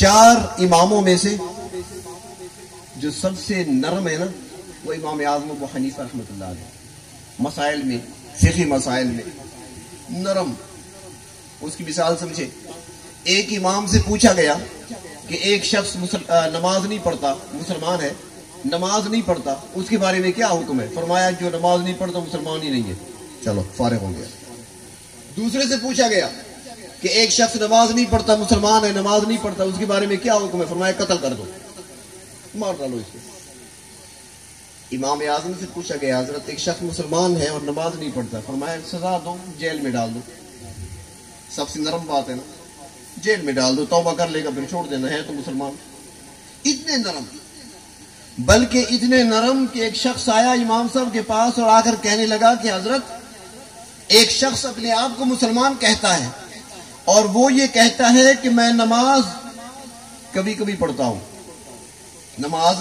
چار اماموں میں سے جو سب سے نرم ہے نا وہ امام اعظم ابو حنیفہ رحمۃ اللہ علیہ۔ مسائل میں فقی مسائل میں نرم۔ اس کی مثال سمجھے ایک امام سے پوچھا گیا کہ ایک شخص مسل... آ، نماز نہیں پڑھتا مسلمان ہے نماز نہیں پڑھتا اس کے بارے میں کیا حکم ہے؟ فرمایا جو نماز نہیں پڑھتا مسلمان ہی نہیں ہے۔ چلو فارغ ہو گیا۔ دوسرے سے پوچھا گیا کہ ایک شخص نماز نہیں پڑھتا، مسلمان ہے، نماز نہیں پڑھتا، اس کے بارے میں کیا حکم ہے؟ فرمایا، قتل کر دو۔ مار ڈالو اس کو۔ امام اعظم سے پوچھا گیا، حضرت، ایک شخص مسلمان ہے اور نماز نہیں پڑھتا، فرمایا، سزا دو، جیل میں ڈال دو۔ سب سے نرم بات ہے نا، جیل میں ڈال دو، توبہ کر لے گا، پھر چھوڑ دینا ہے تو مسلمان۔ اتنے نرم۔ بلکہ اتنے نرم کہ ایک شخص آیا امام صاحب کے پاس اور آ کر کہنے لگا کہ حضرت، ایک شخص اپنے آپ کو مسلمان کہتا ہے۔ اور وہ یہ کہتا ہے کہ میں نماز کبھی کبھی پڑھتا ہوں۔ نماز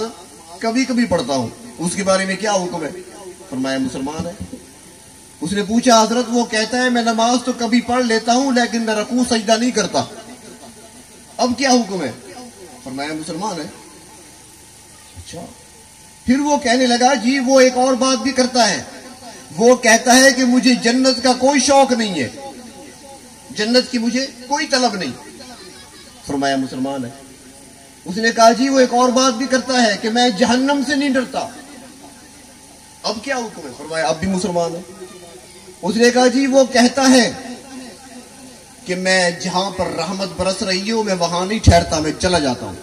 کبھی کبھی پڑھتا ہوں۔ اس کے بارے میں کیا حکم ہے؟ فرمایا، مسلمان ہے۔ اس نے پوچھا، حضرت، وہ کہتا ہے، میں نماز تو کبھی پڑھ لیتا ہوں، لیکن میں رکوع، سجدہ نہیں کرتا۔ اب کیا حکم ہے؟ فرمایا، مسلمان ہے۔ اچھا۔ پھر وہ کہنے لگا جی وہ ایک اور بات بھی کرتا ہے۔ وہ کہتا ہے کہ مجھے جنت کا کوئی شوق نہیں ہے۔ جنت کی مجھے کوئی طلب نہیں۔ فرمایا مسلمان ہے۔ اس نے کہا جی وہ ایک اور بات بھی کرتا ہے کہ میں جہنم سے نہیں ڈرتا۔ اب کیا حکم ہے؟ فرمایا، اب بھی مسلمان ہے۔ اس نے کہا جی وہ کہتا ہے کہ میں جہاں پر رحمت برس رہی ہوں، میں وہاں نہیں ٹھہرتا، میں چلا جاتا ہوں۔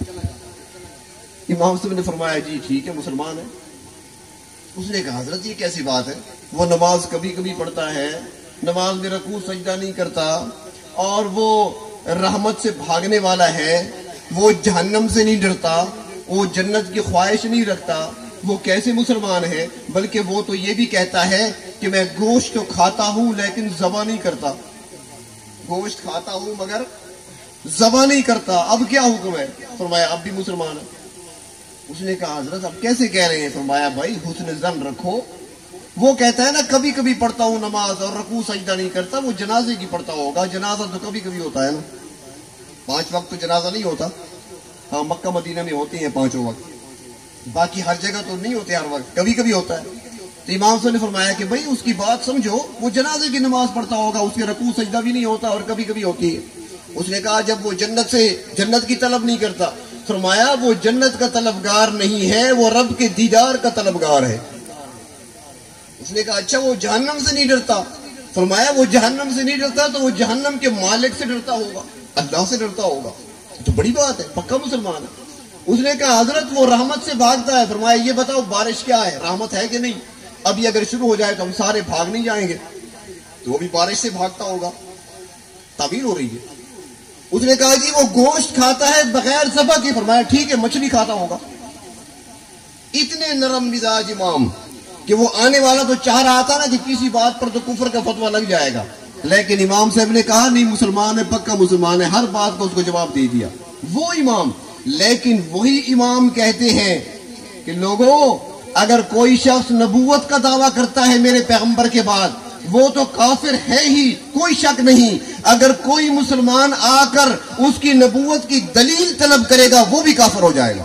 امام صاحب نے فرمایا جی ٹھیک ہے، مسلمان ہے۔ اس نے کہا، حضرت، یہ کیسی بات ہے؟ وہ نماز کبھی کبھی پڑھتا ہے۔ نماز میں رکوع سجدہ نہیں کرتا اور وہ رحمت سے بھاگنے والا ہے، وہ جہنم سے نہیں ڈرتا، وہ جنت کی خواہش نہیں رکھتا، وہ کیسے مسلمان ہے؟ بلکہ وہ تو یہ بھی کہتا ہے کہ میں گوشت تو کھاتا ہوں لیکن زبا نہیں کرتا۔ گوشت کھاتا ہوں مگر زبا نہیں کرتا۔ اب کیا حکم ہے؟ فرمایا، اب بھی مسلمان ہے۔ اس نے کہا، حضرت، اب کیسے کہہ رہے ہیں؟ فرمایا، بھائی، حسن زن رکھو۔ وہ کہتا ہے نا، کبھی کبھی پڑھتا ہوں نماز اور رکوع سجدہ نہیں کرتا، وہ جنازے کی پڑھتا ہوگا۔ جنازہ تو کبھی کبھی ہوتا ہے نا۔ پانچ وقت تو جنازہ نہیں ہوتا۔ ہاں مکہ مدینہ میں ہوتے ہیں پانچوں وقت۔ باقی ہر جگہ تو نہیں ہوتے ہر وقت، کبھی کبھی ہوتا ہے۔ تو امام صاحب نے فرمایا کہ بھائی، اس کی بات سمجھو، وہ جنازے کی نماز پڑھتا ہوگا، اس کے رکوع سجدہ بھی نہیں ہوتا اور کبھی کبھی ہوتی ہے۔ اس نے کہا، جب وہ جنت سے، جنت کی طلب نہیں کرتا۔ فرمایا، وہ جنت کا طلبگار نہیں ہے، وہ رب کے دیدار کا طلبگار ہے۔ اس نے کہا اچھا وہ جہنم سے نہیں ڈرتا. فرمایا، وہ جہنم سے نہیں ڈرتا تو وہ جہنم کے مالک سے ڈرتا ہوگا، اللہ سے ڈرتا ہوگا. تو بڑی بات ہے، پکا مسلمان ہے۔ اس نے کہا، حضرت، وہ رحمت سے بھاگتا ہے۔ فرمایا، یہ بتاؤ، بارش کیا ہے؟ رحمت ہے کہ نہیں؟ ابھی اگر شروع ہو جائے تو ہم سارے بھاگ نہیں جائیں گے۔ تو وہ بھی بارش سے بھاگتا ہوگا۔ تعبیر ہو رہی ہے۔ اس نے کہا جی وہ گوشت کھاتا ہے بغیر ذبح کے۔ فرمایا، ٹھیک ہے، مچھلی کھاتا ہوگا۔ اتنے نرم مزاج امام۔ کہ وہ آنے والا تو چاہ رہا تھا نا کہ کسی بات پر تو کفر کا فتویٰ لگ جائے گا۔ لیکن امام صاحب نے کہا، نہیں، مسلمان ہے، پکا مسلمان ہے، ہر بات کو اس کو جواب دے دیا۔ وہ امام۔ لیکن وہی امام کہتے ہیں کہ لوگوں اگر کوئی شخص نبوت کا دعویٰ کرتا ہے میرے پیغمبر کے بعد، وہ تو کافر ہے ہی، کوئی شک نہیں۔ اگر کوئی مسلمان آ کر اس کی نبوت کی دلیل طلب کرے گا، وہ بھی کافر ہو جائے گا۔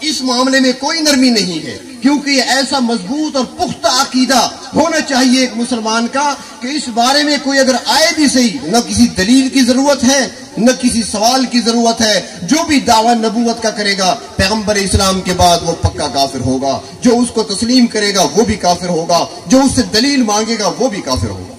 اس معاملے میں کوئی نرمی نہیں ہے۔ کیونکہ یہ ایسا مضبوط اور پختہ عقیدہ ہونا چاہیے ایک مسلمان کا کہ اس بارے میں کوئی اگر آئے بھی صحیح، نہ کسی دلیل کی ضرورت ہے، نہ کسی سوال کی ضرورت ہے، جو بھی دعوی نبوت کا کرے گا، پیغمبر اسلام کے بعد وہ پکا کافر ہوگا، جو اس کو تسلیم کرے گا، وہ بھی کافر ہوگا، جو اس سے دلیل مانگے گا، وہ بھی کافر ہوگا۔